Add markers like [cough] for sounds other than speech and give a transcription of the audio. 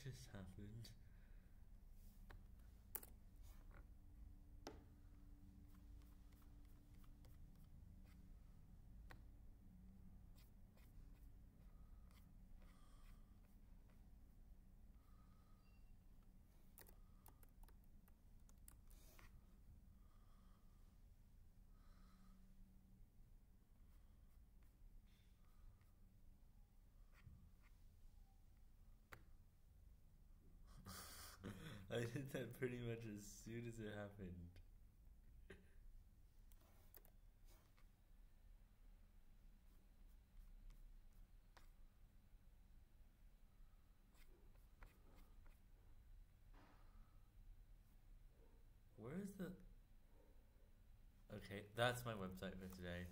just happened? I [laughs] did that pretty much as soon as it happened. Where is the. Okay, that's my website for today.